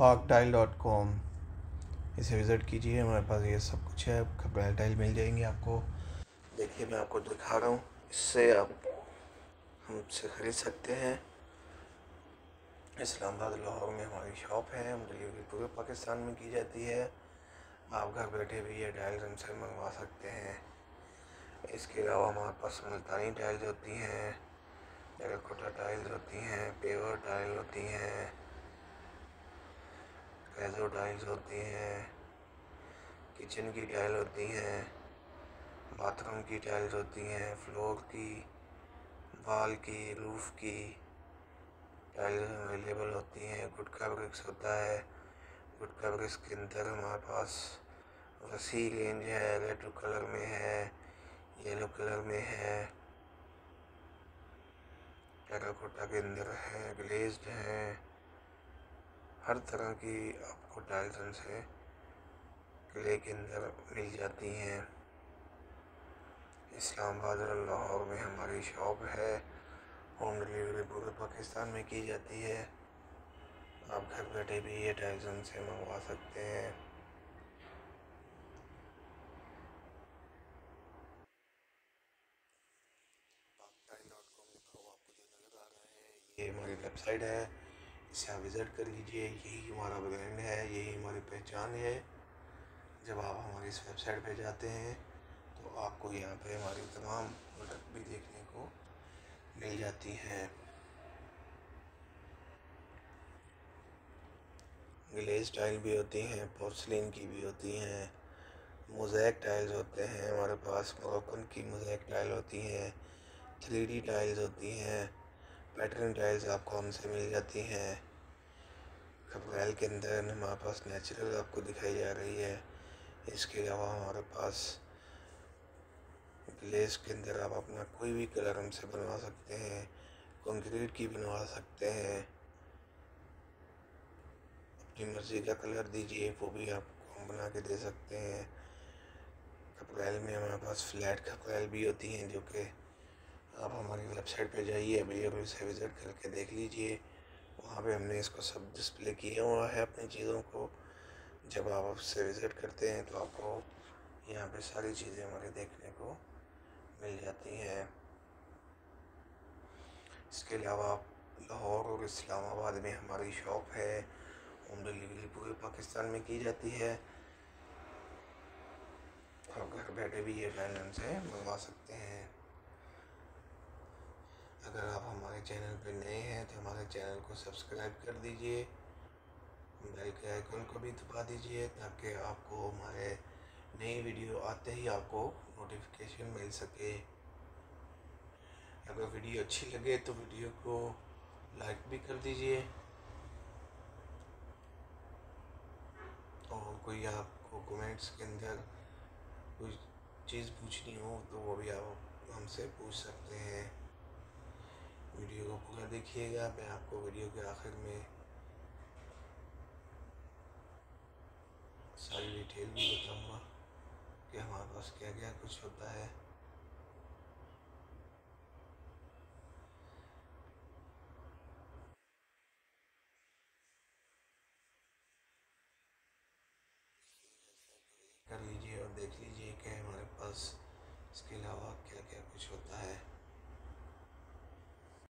पाक tile dot com इसे visit कीजिए, हमारे पास ये सब कुछ है। कपड़ा टाइल मिल जाएँगे आपको। देखिए, मैं आपको दिखा रहा हूँ। इससे आप हमसे ख़रीद सकते हैं। इस्लामाबाद, लाहौर में हमारी शॉप है। हम डिलीवरी पूरे पाकिस्तान में की जाती है। आप घर बैठे भी ये टाइल्स हमसे मंगवा सकते हैं। इसके अलावा हमारे पास मुल्तानी टाइल्स होती हैं टाइल्स होती हैं पेवर टाइल होती हैं। कैजो टाइल्स होती हैं। किचन की टाइल होती हैं। बाथरूम की टाइल्स होती हैं। फ्लोर की वाल की रूफ़ की टाइल्स अवेलेबल होती हैं। गुड कैब्रिक्स होता है। गुड कैब्रिक्स के अंदर हमारे पास वसी रेंज है रेड कलर में है येलो कलर में है। टेराकोटा के अंदर है ग्लेज्ड है। हर तरह की आपको टाइल्स से किले के अंदर मिल जाती हैं, इस्लामाबाद और लाहौर में हमारी शॉप है, होम डिलीवरी पूरे पाकिस्तान में की जाती है। आप घर बैठे भी ये टाइल्स से मंगवा सकते हैं, ये हमारी वेबसाइट है। इसे आप विज़िट कर लीजिए। यही हमारा ब्रांड है, यही हमारी पहचान है। जब आप हमारी इस वेबसाइट पे जाते हैं तो आपको यहाँ पे हमारी तमाम प्रोडक्ट भी देखने को मिल जाती हैं। ग्लेज टाइल भी होती हैं पोर्सलिन की भी होती हैं। मोज़ैक टाइल्स होते हैं, हमारे पास मोरक्कन की मोज़ैक टाइल होती हैं। थ्री टाइल्स होती हैं। पैटर्न टाइल्स आपको हमसे मिल जाती हैं। कपड़ैल के अंदर हमारे पास नेचुरल आपको दिखाई जा रही है। इसके अलावा हमारे पास ग्लेस के अंदर आप अपना कोई भी कलर हमसे बनवा सकते हैं, कंक्रीट की बनवा सकते हैं। अपनी मर्ज़ी का कलर दीजिए, वो भी आपको हम बना के दे सकते हैं। कपड़ैल में हमारे पास फ्लैट कपड़ैल भी होती हैं, जो कि आप हमारी वेबसाइट पे जाइए अभी से विज़िट करके देख लीजिए। वहाँ पे हमने इसको सब डिस्प्ले किया हुआ है अपनी चीज़ों को। जब आप उससे विज़िट करते हैं तो आपको यहाँ पे सारी चीज़ें हमारे देखने को मिल जाती हैं। इसके अलावा लाहौर और इस्लामाबाद में हमारी शॉप है। होम डिलीवरी पूरे पाकिस्तान में की जाती है। आप घर बैठे भी ये फाइनेंस से मंगवा सकते हैं। अगर आप हमारे चैनल पर नए हैं तो हमारे चैनल को सब्सक्राइब कर दीजिए। बेल के आइकन को भी दबा दीजिए, ताकि आपको हमारे नई वीडियो आते ही आपको नोटिफिकेशन मिल सके। अगर वीडियो अच्छी लगे तो वीडियो को लाइक भी कर दीजिए। और कोई आपको कमेंट्स के अंदर कोई चीज़ पूछनी हो तो वो भी आप हमसे पूछ सकते हैं। वीडियो को पूरा देखिएगा। मैं आपको वीडियो के आखिर में सारी डिटेल भी बताऊँगा कि हमारे पास क्या क्या कुछ होता है। कर लीजिए और देख लीजिए कि हमारे पास इसके अलावा क्या क्या कुछ होता है।